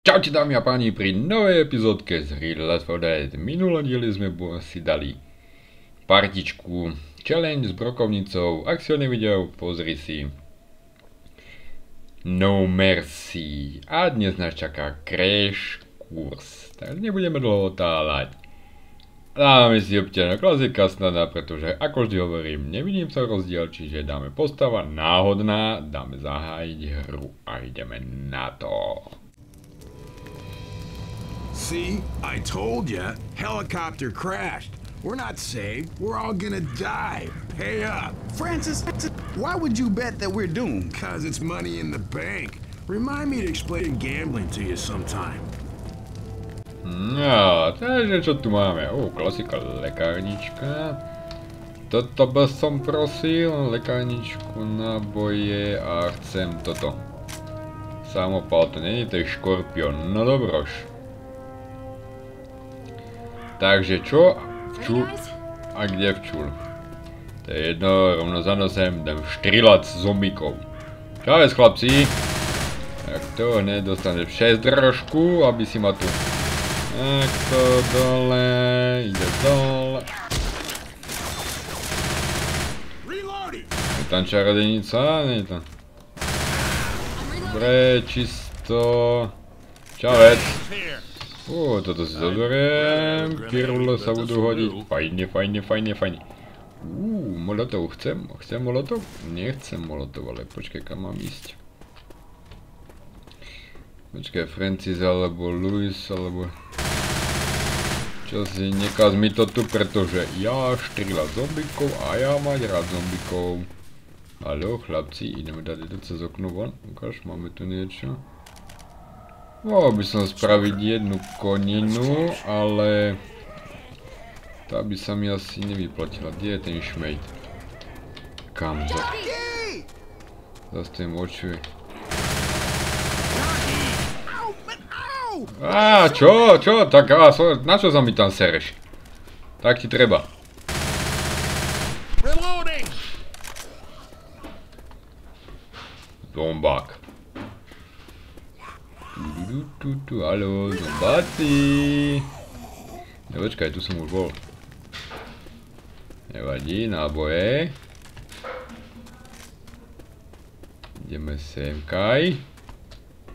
Čaute dámy a páni pri novej epizódke z hry Last 4 Dead. Minulom dieli sme si dali partičku challenge s brokovnicou. Ak si ho nevidel, pozri si. No Mercy. A dnes nás čaká crash kurs. Tak nebudeme dlho otáľať. Dáme si obťažná klasika snadná, pretože ako vždy hovorím, nevidím sa rozdiel, čiže dáme postava náhodná, dáme zahájiť hru a ideme na to. See? I told ya. Helicopter crashed. We're not saved. We're all gonna die. Pay up. Francis, why would you bet that we're doomed? Cause it's money in the bank. Remind me to explain gambling to you sometime. No, takže čo tu máme? Ó, klasika lekárnička. Toto by som prosil, lekárničku, náboje a chcem toto. Samopal, to není to je škorpión, no dobroš. Takže čo? Včul? A kde včul? To je jedno, rovno za nosem dám štrilac zombíkov. Čaves chlapci. Tak to nedostane 6 držku, aby si ma tu... Tak to dole, ide dole. Je tam čarodenica? Nie je tam. Dobre, čisto. Čavec. Ó, toto si zoberiem. Pirule sa budú hodiť. Fajne, fajne, fajne, fajne. Uuu, molotov chcem. Chcem molotov? Nechcem molotov, ale počkaj, kam mám ísť. Počkaj, Francis alebo Louis, alebo... Čo si, nekaz mi to tu, pretože ja štrila zombikov a ja mať rád zombikov. Haló, chlapci, ideme dať to cez okno von. Ukáž, máme tu niečo. Mohol by som spraviť jednu koninu, ale... Tá by sa mi asi nevyplatila. Kde je ten šmejt? Kam za... Zas ten očuje. Á, čo, čo, tak á, na čo sa mi tam sereš? Tak ti treba. Zombák. Tu, tu, tu, halo, zombáci. No počkaj, tu som už bol. Nevadí, náboje. Ideme sem, kaj.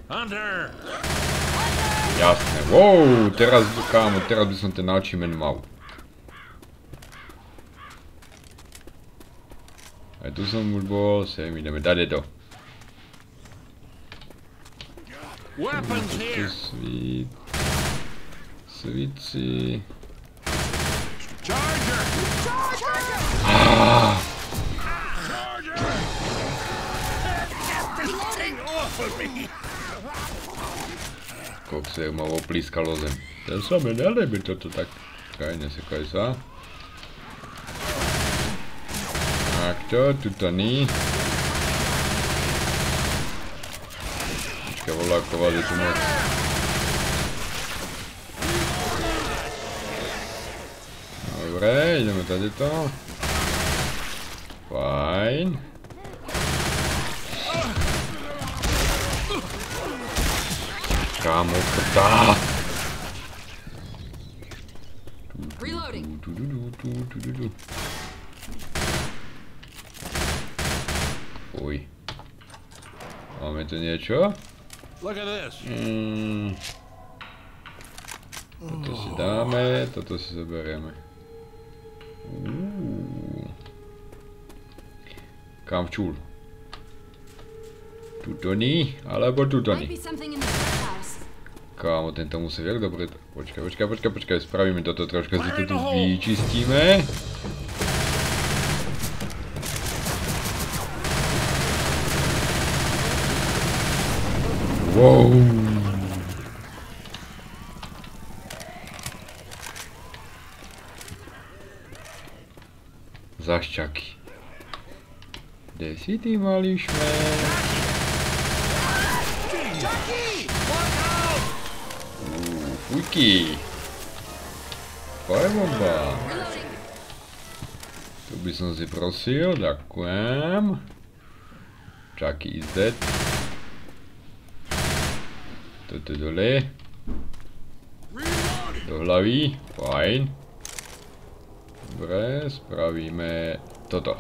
Hunter! Jasné, wow, teraz, kámo, teraz by som ten achievement mal. Aj tu som už bol, sem ideme, dade to. Weapons Tu here! svít... Svíci... Charger! Charger! Get this thing off of me! Kokse, jak ma oplískalo zem. To sa mi nelíbi toto tak. Kaj, nesekaj sa. Tak to, tuto ní. Počkaj, volá kovali tu moc. Dobre, ideme tady to. Fajn. Kámo, krtá. Reloading. Tu, tu, tu, tu, tu, tu, tu. Fuj. Máme tu niečo? Look at this. Mm. Toto si dáme, toto si zoberieme. Uuu. Kam včul? Tuto ní, alebo tuto Might ní? be something in the house. Kámo, tento musí jak dobre... Počkaj, počkaj, počkaj, počkaj, spravíme toto troška, si to tu vyčistíme. Wow. Šmek? Fujky. Firebomba. Reloading. Tu by som si prosil, ďakujem. Chucky is dead. To dole. Do hlavy. Fajn. Dobre, spravíme toto.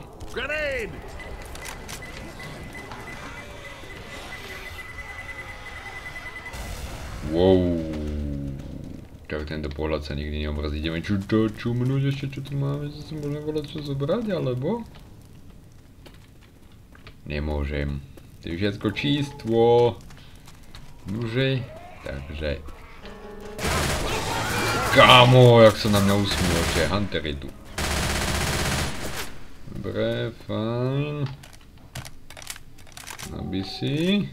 Wow. Tak tento pohľad sa nikdy neobrazí. Ideme čo to čumnúť ešte, čo tu máme, že si môžeme volať čo zobrať, alebo? Nemôžem. To je všetko čístvo. Nože, takže... Kámo, jak sa na mňa usmiel, že Hunter je tu. Dobre, fajn. Aby si.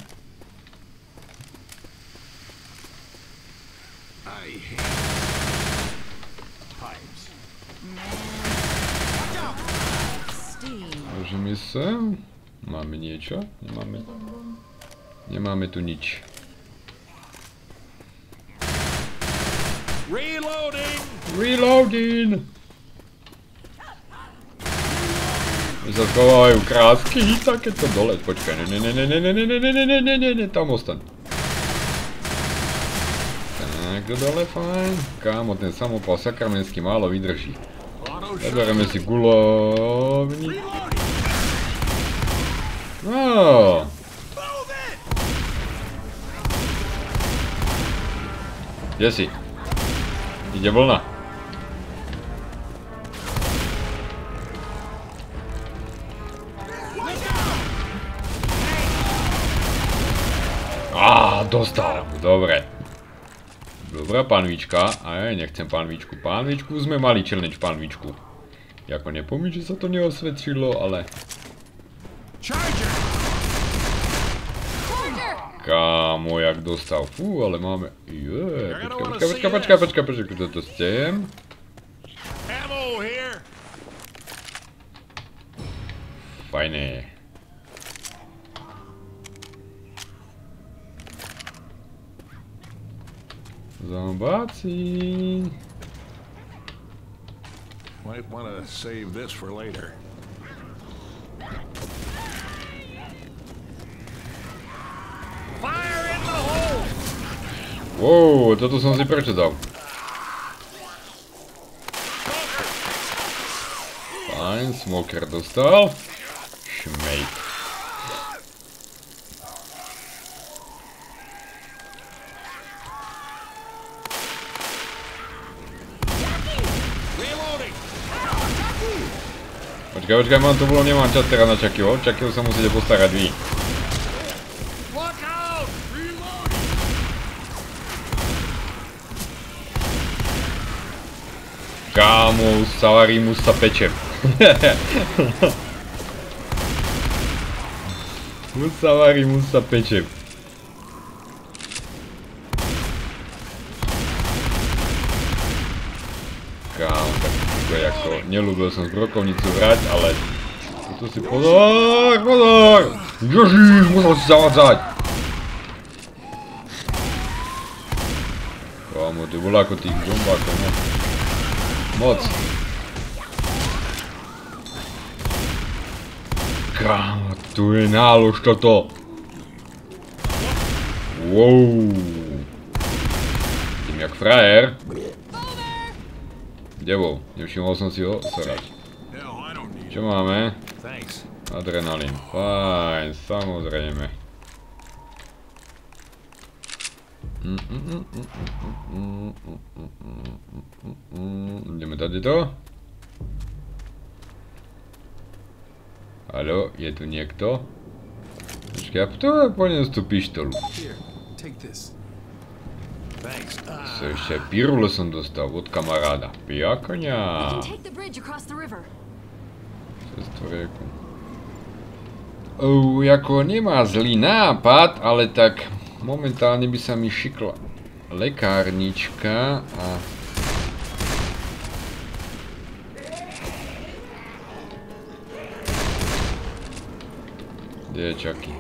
Môžeme sa... Máme niečo? Nemáme... Nemáme tu nič. Reloading! Reloading! Sa schovajú krásky, takéto dole. Počkaj, ne, ne, ne, ne, ne, ne, ne, ne, ne, ne, ne, ne, ne, tam ostaň. Tak, to dole, fajn. Kámo, ten samopal sakramenský málo vydrží. Zeberieme si gulovník. No, kde si? Ide vlna. Á, dostal. Dobre. Dobrá pánvička. Aj, nechcem pánvičku. Pánvičku sme mali challenge pánvičku. Jako nepomí, že sa to neosvedčilo, ale... Charger! mojak dostal. Fú, ale máme... Je, počka, počka, počka, počka, počka, kto to ste? Fajné. Zombáci. Might want to save this for later. Wow, toto som si prečítal. Fajn, smoker dostal. Šmejk. Počkaj, počkaj, mám to bolo, nemám čas teraz na Čakyho. Čakyho sa musíte postarať vy. Look out! Reloading! Kámo, Savary mu sa peče. mu Savary mu sa peče. Kámo, tak to je ako, nelúbil som z brokovnicu hrať, ale toto si pozor, pozor! Ježiš, musel si zavadzať. Kámo, to bolo ako tých zombákov, no. Moc. Kámo, tu je nálož toto. Wow. Idem jak frajer. Kde bol? Nevšimol som si ho? Sorať. Čo máme? Adrenalín. Fajn, samozrejme. Idziemy dalej to. Halo, je tu niekto? Ja to powinien tu pisztol. Co się pirulusem dostał od kamarada. Pijakonia. Przez człowieku. O, jako nie ma zli napad, ale tak momentálne by sa mi šikla lekárnička a... Kde je Chucky?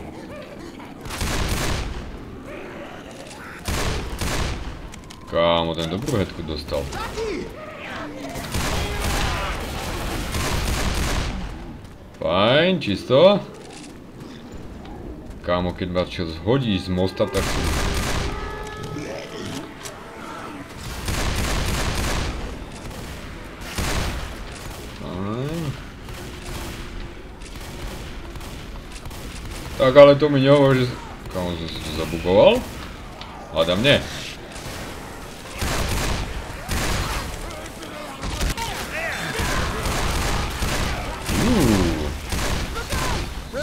Kámo, ten dobrú headku dostal. Fajn, čisto. Kámo, keď vás čo zhodí z mosta, tak... Tak ale to mi nehovor, že... Kámo, som si to zabugoval? Hádam, nie. Uuu.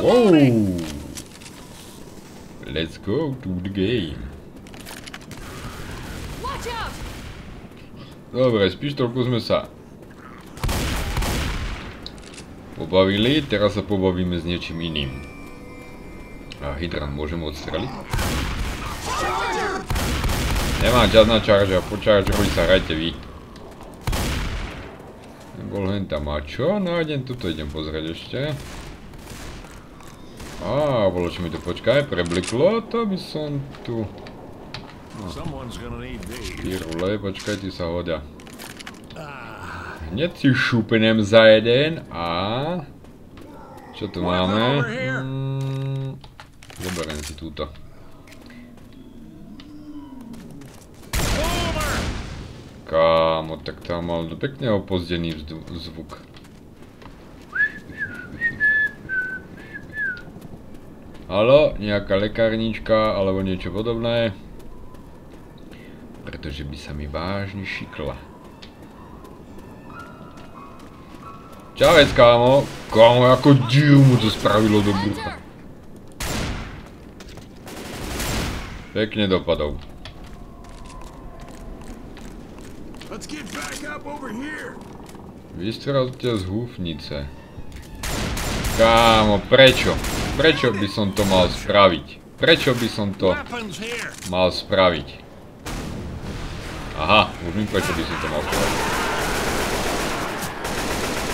Wow. Let's go to the game. Watch out! Dobre, s pištolkou sme sa pobavili, teraz sa pobavíme s niečím iným. A hydrant môžem odstreliť? Nemám čas na charge, po chargerovi sa hrajte vy. Bol hen tam a čo? No idem tuto, idem pozrieť ešte. Á, bolo čo mi to počkaj, prebliklo, to by som tu... Pirule, počkaj, ty sa hodia. Hneď si šupnem za jeden a... Čo tu máme? Mm, Zoberiem si túto. Kámo, tak tam mal pekne opozdený zvuk. Halo, nejaká lekárnička alebo niečo podobné? Pretože by sa mi vážne šikla. Čavec, kámo. Kámo, ako díl mu to spravilo do brucha. Pekne dopadol. Ťa z húfnice. Kámo, prečo? Prečo by som to mal spraviť? Prečo by som to mal spraviť? Aha, už viem prečo by som to mal spraviť.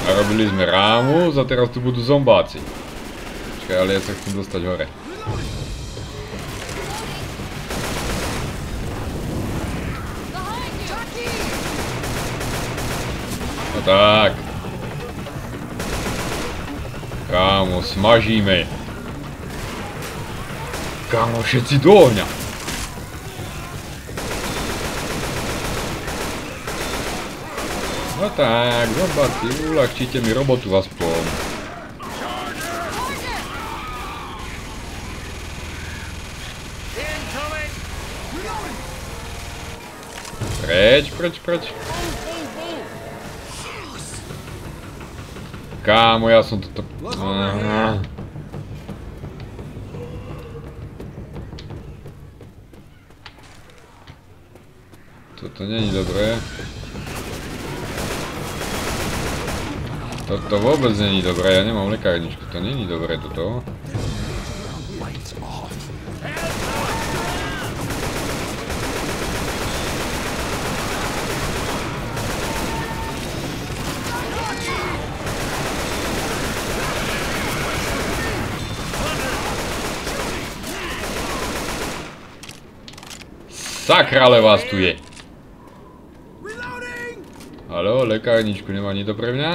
Narobili sme rámu, a teraz tu budú zombáci. Počkaj, ale ja sa chcem dostať hore. No tak. Kámo, smažíme. Conosciti Donia. No tak, zobaczcie, ulakcicie mi robotu was po. Прочь, прочь, прочь. Кому я сунду-то... Toto není dobré. Toto vôbec není dobré, ja nemám lekárničku, to není dobré toto. Sakra, ale vás tu je. Reloading! Haló, lekárničku nemá nikto pre mňa?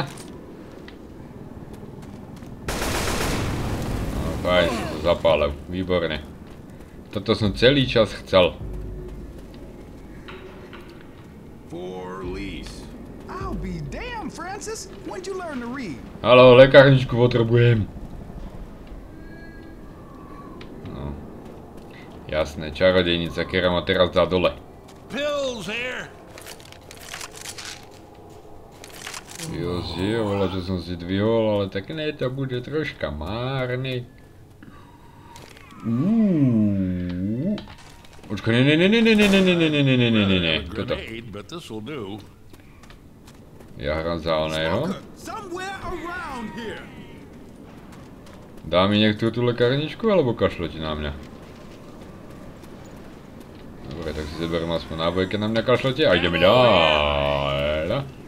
No, fajn, som to zapálil, výborne. Toto som celý čas chcel. Haló, lekárničku potrebujem. No. Jasné, čarodejnica, ktorá ma teraz dá dole. Pills here. Vola, že som si dvihol, ale tak ne, to bude troška márne. Uuu. Počkaj, ne, ne, ne, ne, ne, ne, ne, ne, ne, ne, ne, ne, ne, ne, ne, toto. Ja around here. Dá mi niekto tú lekárničku, alebo kašľete na mňa? Dobre, tak si zeberiem aspoň náboj, keď na mňa kašľete a ideme ďalej.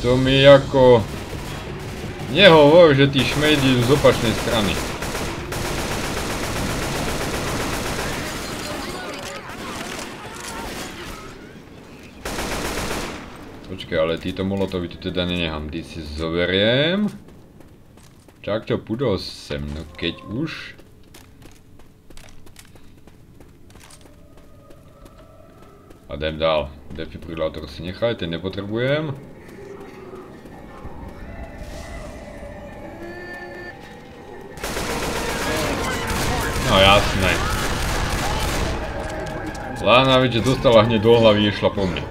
To mi ako... Nehovor, že tí šmejdi z opačnej strany. Počkaj, ale títo molotovi tu teda nenechám, ty si zoberiem. Čak to pôjdu sem, no keď už. A idem dál. Defibrilátor si nechaj, ten nepotrebujem. Lána, že dostala hneď do hlavy, išla po mne.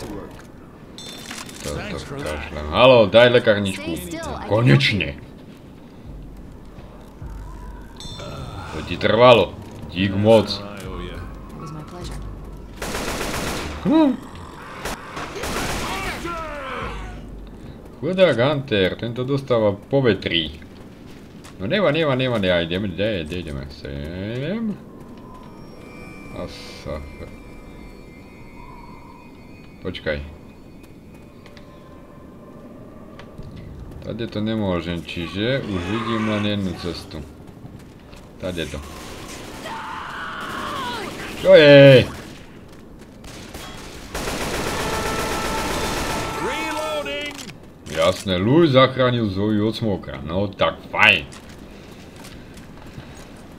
To, to kašlem. Halo, daj lekárničku. Konečne. To ti trvalo. Dík moc. Pleasure. Chudák Hunter, tento dostáva po vetri. No neva, neva, neva, neva, ideme, kde, ideme, sem. A sa... Počkaj. Tady to nemôžem, čiže už vidím len jednu cestu. Tady to. Čo je? Jasné, Louis zachránil Zoe od smoka. No tak fajn.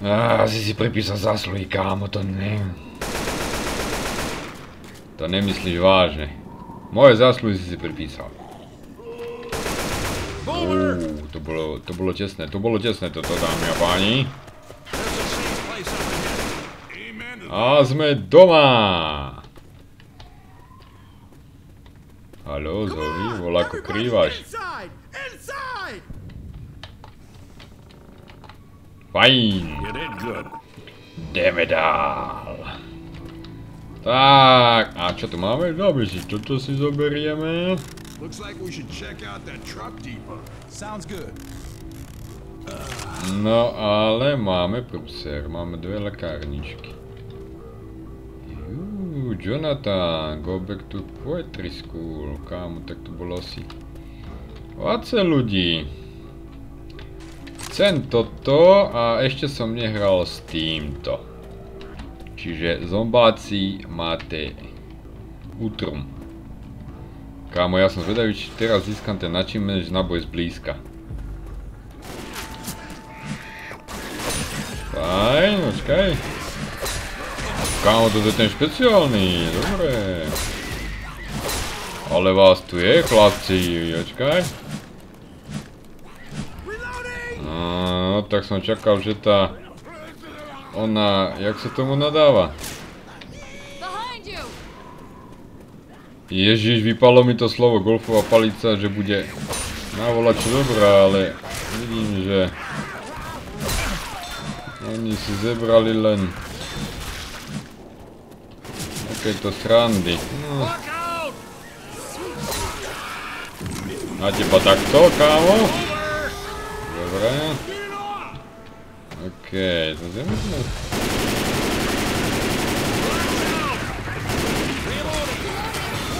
Á, si si pripísal zásluhy, kámo, to ne... To nemyslíš vážne. Moje zásluhy si si pripísal. Bowler! Uú, to bolo, to bolo tesné, to bolo tesné toto, dámy a páni. A sme doma! Haló, Zoe, vol ako krývaš. Fajn, ideme dál. Tak, a čo tu máme? Dobre si, toto si zoberieme. No ale máme prúser, máme dve lekárničky. Jú, Jonathan, go back to poetry school. Kámo, tak to bolo asi 20 ľudí. Chcem toto a ešte som nehral s týmto. Čiže zombáci máte útrum. Kámo, ja som zvedavý, či teraz získam ten načímeč náboj zblízka. Fajn, počkaj. Kámo, toto je ten špeciálny, dobre. Ale vás tu je, chlapci, počkaj. No, tak som čakal, že tá... Ona, jak sa tomu you! Ježiš, vypalo mi to slovo golfová palica, že bude navolať čo dobrá, ale vidím, že oni si zebrali len takéto srandy. No. Na teba takto, kámo? Dobre. Okej, to zjeme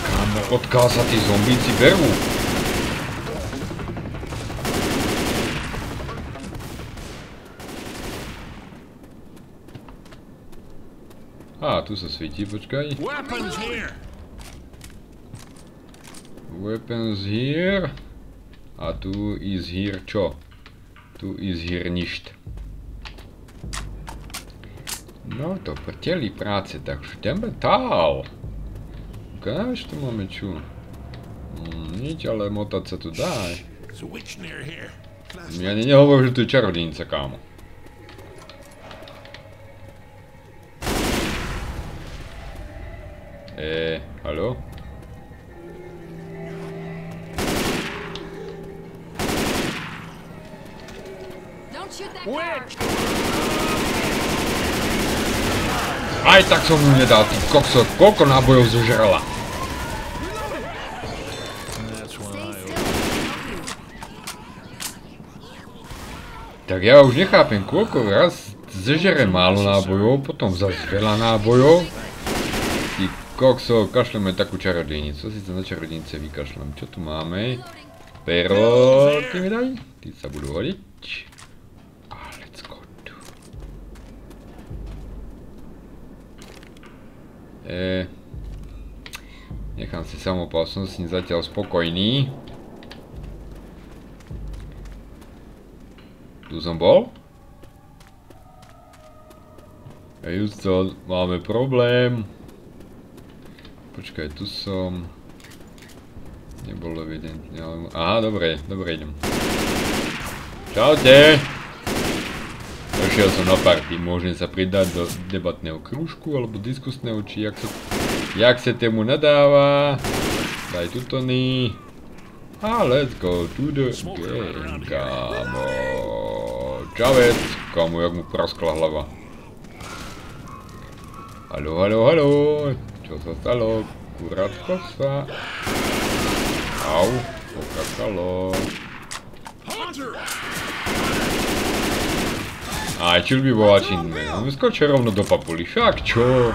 Kámo, odkiaľ sa tí zombíci berú? Á, tu sa svietí, počkaj. Weapons here! Weapons here. A tu is here čo? Tu is here ništ. No to prteli práce, takže ideme dál. Ukáž, tu máme čo? Mm, nič, ale motať sa tu dá. Ja nehovorím, že tu je čarodejnica, kámo. Aj tak som mu nedal, ty kokso, koľko nábojov still. Tak ja už nechápem, koľko raz zežere málo nábojov, potom zase veľa nábojov. Ty kokso, kašleme takú čarodejnicu, sa na čarodejnice vykašlem. Čo tu máme? Pero, ty mi daj, ty sa budú hodiť. A let's go tu. E, nechám si samopal, som s ním zatiaľ spokojný. Tu som bol? Houston, máme problém. Počkaj, tu som... Nebol evidentne, ale... Aha, dobre, dobre idem. Čaute! Došiel som na party, môžem sa pridať do debatného krúžku alebo diskusného, či jak sa... Jak sa tému nadáva. Daj tuto ni. A let's go to the game, kámo. Čavec, kámo, jak mu praskla hlava. Halo, halo, halo. Čo sa stalo? Kurátko sa. Au, pokakalo. Aj, čo by bola činné? Skočia rovno do papuli, však čo?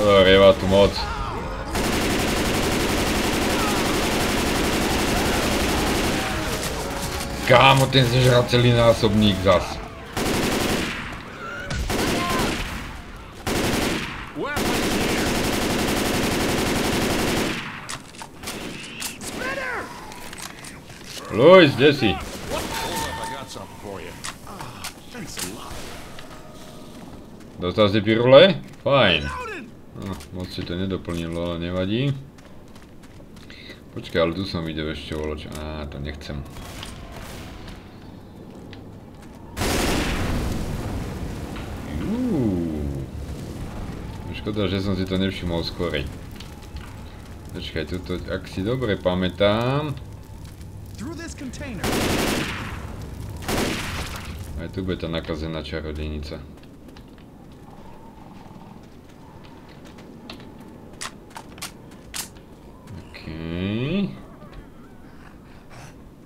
Dobre, má tu moc. Kámo, ten zežral celý násobník zas. Luis, kde si? Dostal si pirule? Fajn. No, moc si to nedoplnilo, ale nevadí. Počkaj, ale tu som videl ešte voloč. Á, to nechcem. Juuu. Škoda, že som si to nevšimol skorej. Počkaj, tuto, ak si dobre pamätám. Aj tu bude tá nakazená čarodejnica.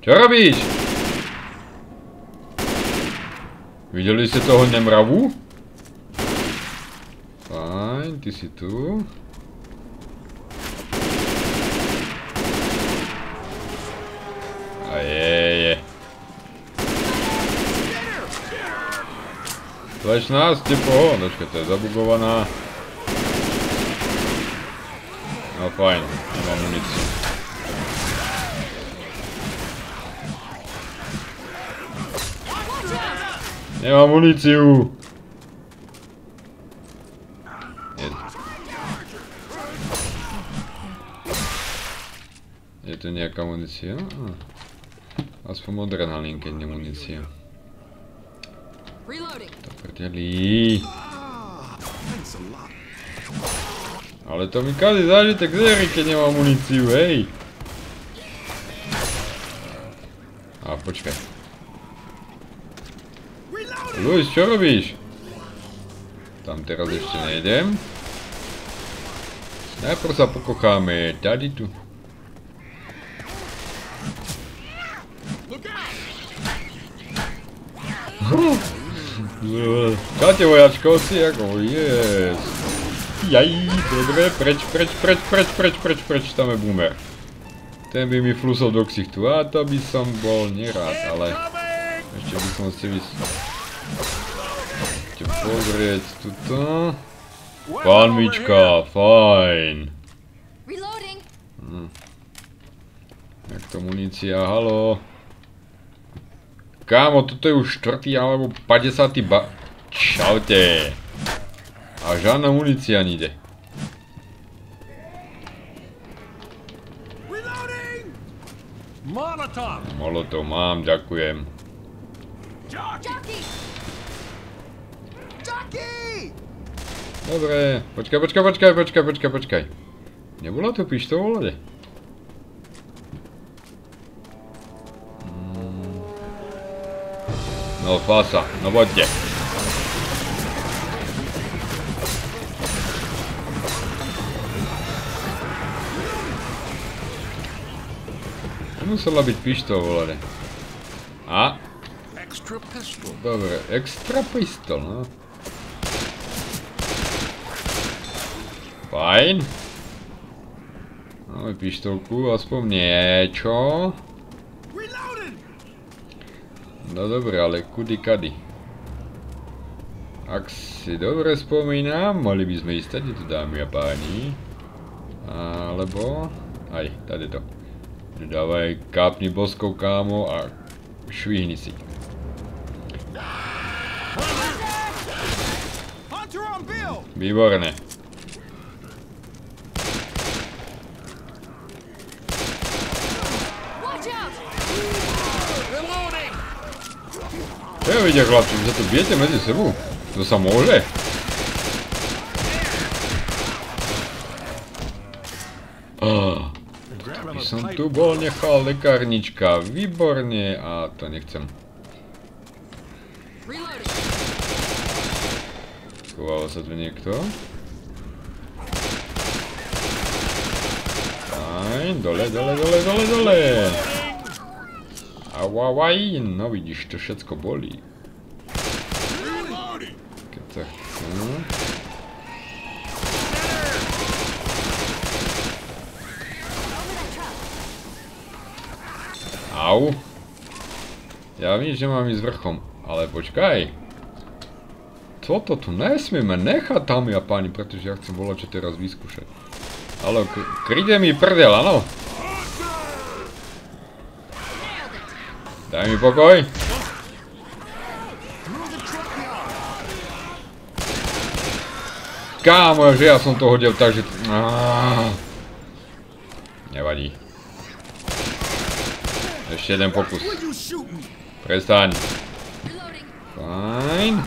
Čo robíš? Videli ste toho nemravu? Fajn, ty si tu. 16 pohon, počkaj, to je zabugovaná. No fajn, nemám muníciu. Nemám muníciu! Je, je tu nejaká munícia? Aspoň modrá na linke, nie. Lot. Ale to mi kazí zážitek z hry, keď nemám muníciu, hej. A počkaj. Luis, čo robíš? Tam teraz ešte nejdem. Najprv sa pokocháme tady tu. Čaute vojačko, si ako, yes. Jaj, dobre, preč, preč, preč, preč, preč, preč, preč, tam je boomer. Ten by mi flusol do ksichtu, a to by som bol nerád, ale ešte by som si vys... Ešte pozrieť tuto. Panvička, fajn. Reloading. Jak to munícia, halo. Kámo, toto je už 4. alebo 50. ba... Čaute. A žiadna munícia nide. Molotov! Mám, ďakujem. Dobre, počkaj, počkaj, počkaj, počkaj, počkaj, počkaj. Nebola to pištola? Mm. No fasa, no poďte. To musela byť pištol, volade. A, Extra pistol. dobre, extra pistol, no. Fajn. Máme pištolku, aspoň niečo. No dobre, ale kudy kady? Ak si dobre spomínam, mohli by sme ísť tady tu dámy a páni. Alebo... Aj, tady to. No dávaj kápni boskou kámo a švihni si. Výborné. Vy sa tu bijete medzi sebou? To sa môže? Ah, by som tu bol nechal lekárnička, výborne, a to nechcem. Reloading. Schoval sa tu niekto. Fajn, dole, dole, dole, dole, dole. Au, au, aj, no vidíš, to. Over that truck. Au. Ja vím, že mám ísť vrchom, ale počkaj. Toto tu nesmieme nechať tam, ja páni, pretože ja chcem volať čo teraz vyskúšať. K- kryde mi prdel, áno? Daj mi pokoj. Kámo, že ja som to hodil tak, že... Nevadí. Ešte jeden pokus. Prestaň. Fajn.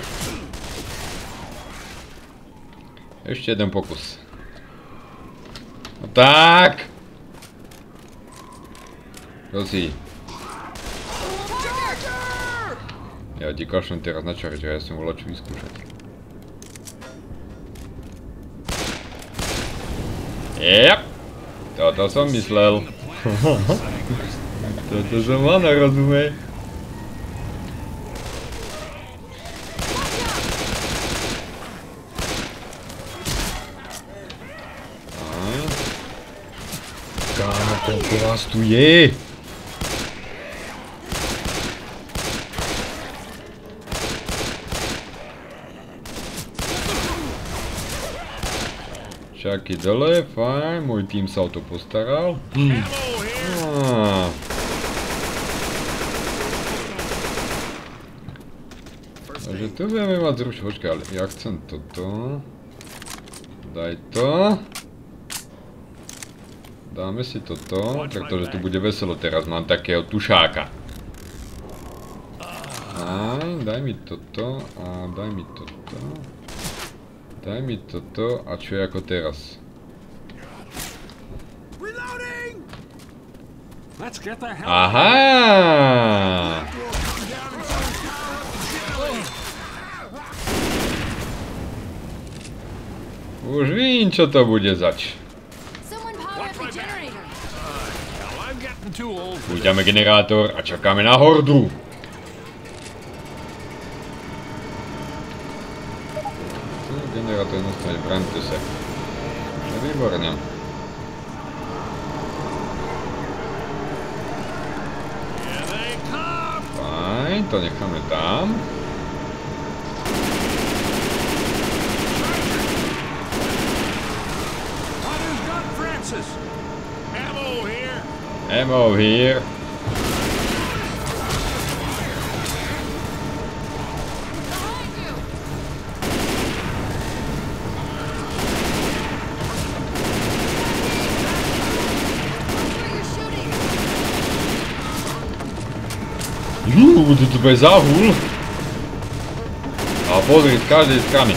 Ešte jeden pokus. No tak. Čo si? Ja ti kašlem teraz na čariť, ja som volal čo vyskúšať. Yep. Toto som myslel. Toto som mal na rozume. Kámo, koľko vás tu je? Dole, fajn, môj tým sa o to postaral. Á. Takže tu budeme mať zruč, počkaj, ale ja chcem toto. Daj to. Dáme si toto, pretože tu bude veselo teraz, mám takého tušáka. Fajn, daj mi toto a daj mi toto. Daj mi toto a čo je ako teraz? Aha! Už vím, čo to bude zač. Púťame generátor a čakáme na hordu. Tu Generátor nastane, bránte sa. No výborne. Here they come! Fajn, to necháme tam. Hunter's gun, Francis! Ammo here! Ammo here. Záhul. A pozri, z každej strany.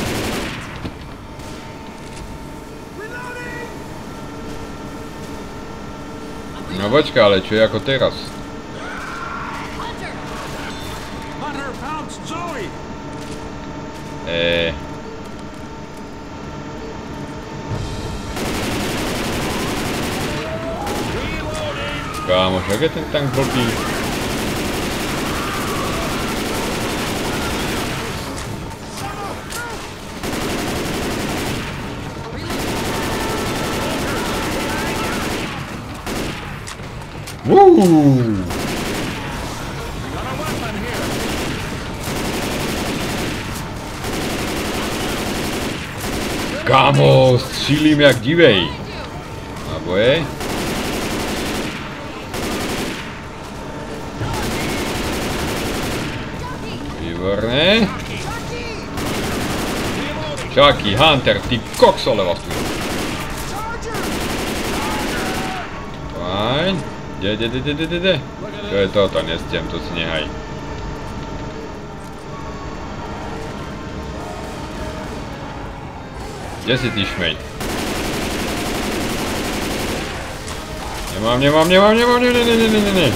No počka, ale čo je ako teraz? Eee... Kámo, jak je ten tank blbý? Here! Kámo, střílím jak divej. A boje? Výborné. Chucky, Hunter, ty koksole vás Ide, ide, ide, ide, ide. Čo je toto? Nestiem, to si nehaj. Kde si ty šmej? Nemám, nemám, nemám, nemám, ne, ne, ne, ne, ne, ne, ne.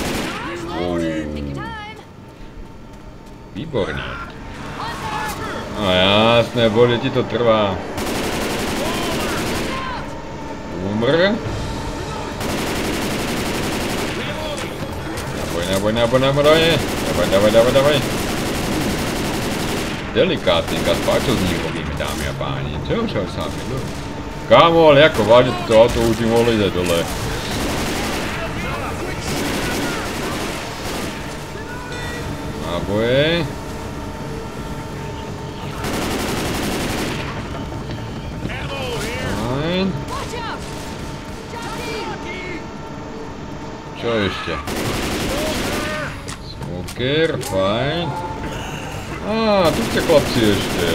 Výborne. No jasné, bude ti to trvá. Umr. Naboj, naboj, naboj, Davaj, davaj, davaj, davaj. Delikátny Gaspar, čo z nich robíme, dámy a páni? Čo, čo sa mi Kámo, ale ako vážne to auto už im mohlo ísť dole. Here. Fajn. Čo ešte? Smoker, fajn. Á, tu ste chlapci ešte.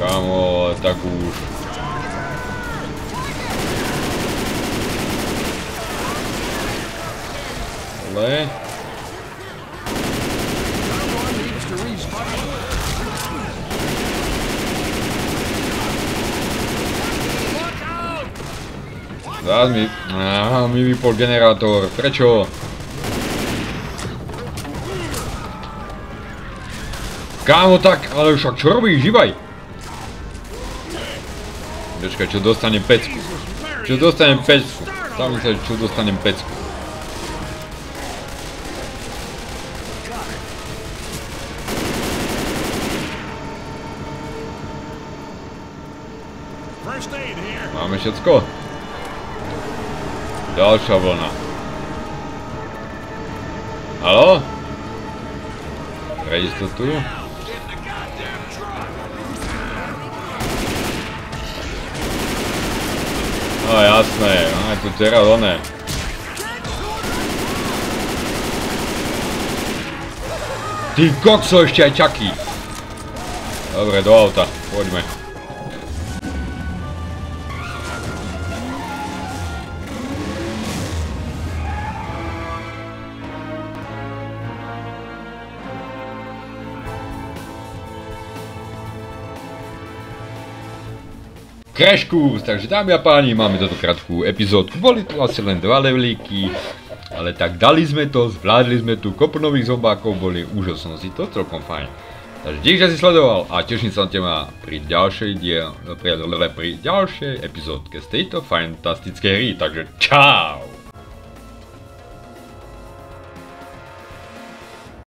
Ale tak už. Ale... Zás mi... Á, mi vypol generátor. Prečo? Kámo, tak, ale však čo robíš, žibaj? Počkaj, čo dostanem pecku. Čo dostanem pecku. Tam sa, čo dostanem pecku. Máme všetko? Ďalšia vlna. Haló? Pre istotu? No jasné, máme tu teraz oné. Ty kokso, ešte aj čaký. Dobre, do auta, poďme. Crash Course, takže dámy a páni, máme toto krátku epizódku, boli tu asi len dva levelíky, ale tak dali sme to, zvládli sme tu, kopu nových zombákov boli, si to celkom fajn. Takže dík, že si sledoval a teším sa na teba pri ďalšej diel, pri, pri ďalšej epizódke z tejto fantastickej hry, takže čau!